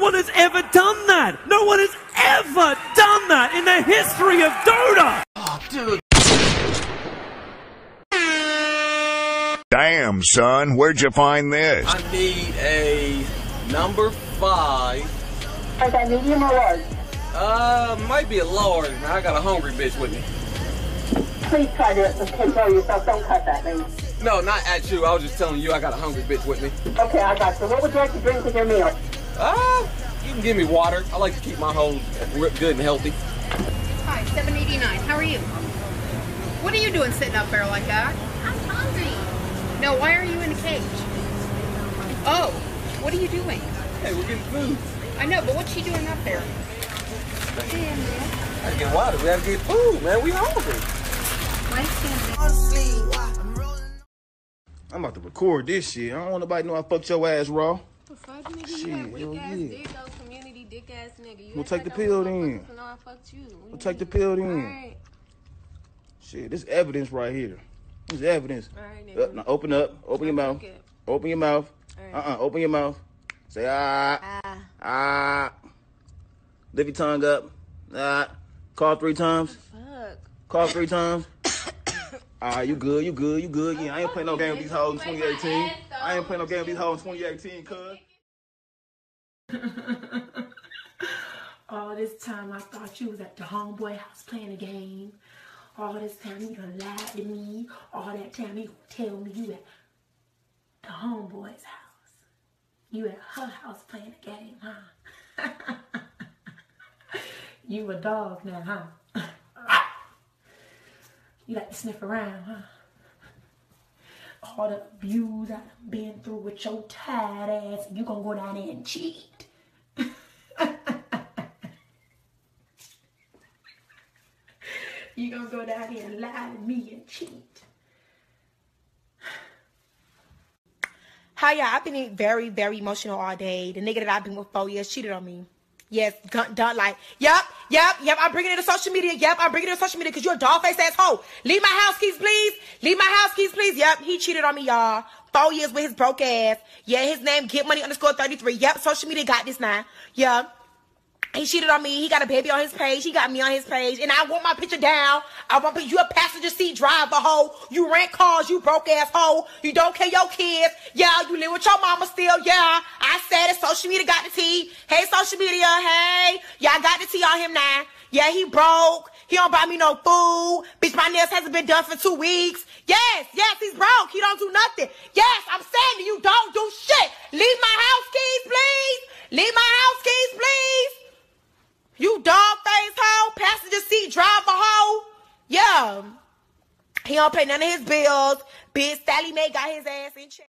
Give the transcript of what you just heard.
one has ever done that. No one has ever done that in the history of Dota. Oh, dude. Damn, son, where'd you find this? I need a number five. Is that medium or large? Uh, might be a large, man. I got a hungry bitch with me. Please try to control yourself. Don't cut that, man. No, not at you. I was just telling you I got a hungry bitch with me. Okay, I got you. What would you like to drink with your meal? Uh, you can give me water. I like to keep my hoes good and healthy. Hi, 789. How are you? What are you doing sitting up there like that? I'm hungry. No, why are you in a cage? Oh, what are you doing? Hey, we're getting food. I know, but what's she doing up there? I gotta get water. We gotta get food, man. We hungry. I'm about to record this shit. I don't want nobody to know I fucked your ass raw. The fuck, nigga? Shit, you that weak ass yeah. dick, though, community dick ass nigga. You Well, take the pill then. to know I fucked you. What Well, take the pill then. Shit, this evidence right here. This evidence. alright, Uh, now open up. Open your mouth. Open your mouth. Uh-uh. Open your mouth. Say ah. Ah. Ah. Lift your tongue up. Ah. Call three times. Fuck. Call three times. Ah, you good, you good, you good. Yeah, I ain't playing no game with these hoes in 2018. I ain't playing no game with these hoes in 2018, cuz. All this time I thought you was at the homeboy house playing a game. All this time you done lied to me. All that time you tell me you at the homeboy's house. You at her house playing a game, huh? you a dog now, huh? you like to sniff around, huh? All the abuse I've been through with your tired ass, you gonna go down there and cheat. You gonna go down here and lie to me and cheat. Hi, y'all. I've been very, very emotional all day. The nigga that I've been with four years cheated on me. Yes, done like, yep, yep, yep. I'm bringing it to social media. Yep, I'm bringing it to social media because you're a doll face asshole. Leave my house keys, please. Leave my house keys, please. Yep, he cheated on me, y'all. Four years with his broke ass. Yeah, his name get money underscore 33. Yep, social media got this now. Yep. He cheated on me. He got a baby on his page. He got me on his page. And I want my picture down. I want you a passenger seat driver hoe. You rent cars, you broke ass hoe. You don't care your kids. Yeah, you live with your mama still. Yeah. I said it. Social media got the tea. Hey, social media. Hey. Y'all got the tea on him now. Yeah, he broke. He don't buy me no food. Bitch, my nails hasn't been done for two weeks. Yes, yes, he's broke. He don't do nothing. Yes, I'm saying you, don't do shit. Leave my house keys, please. Leave my house keys, please. You dog face passenger seat driver hoe. Yeah. He don't pay none of his bills. Big Sallie Mae got his ass in check.